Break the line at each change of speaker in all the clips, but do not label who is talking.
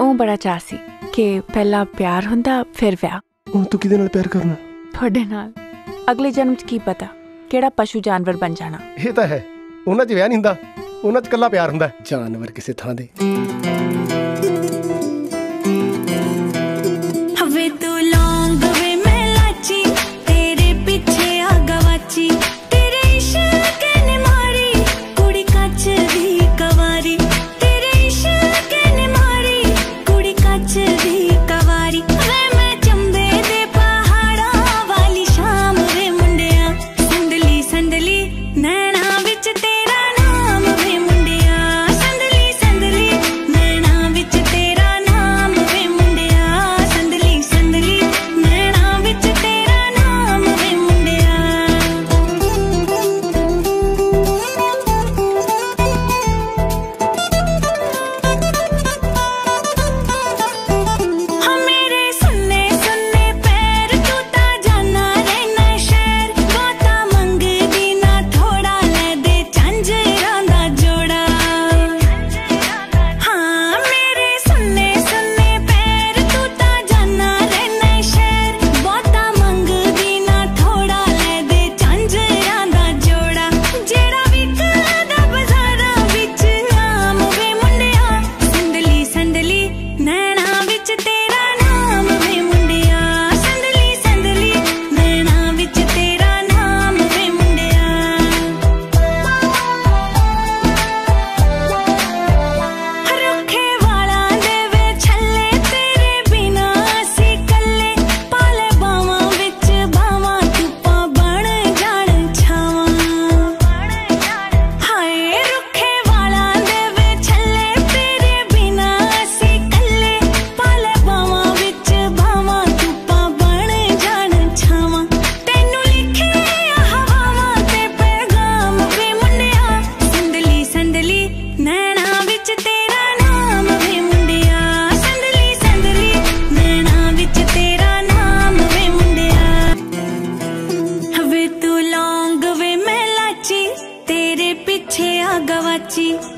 ਉਹ ਬੜਾ ਚਾਹ ਸੀ ਕਿ ਪਹਿਲਾ ਪਿਆਰ ਹੁੰਦਾ ਫਿਰ ਵਿਆਹ।
ਹੁਣ ਤੂੰ ਕਿਹਦੇ ਨਾਲ ਪਿਆਰ ਕਰਨਾ?
ਤੁਹਾਡੇ ਨਾਲ। ਅਗਲੇ ਜਨਮ 'ਚ ਕੀ ਪਤਾ ਕਿਹੜਾ ਪਸ਼ੂ ਜਾਨਵਰ ਬਣ ਜਾਣਾ।
ਇਹ ਤਾਂ ਹੈ। ਉਹਨਾਂ 'ਚ ਵਿਆਹ ਨਹੀਂ ਹੁੰਦਾ। ਉਹਨਾਂ 'ਚ ਕੱਲਾ ਪਿਆਰ ਹੁੰਦਾ। ਜਾਨਵਰ ਕਿਸੇ ਥਾਂ ਦੇ।
বাঁচি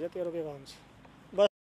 Adianteiro Vivante.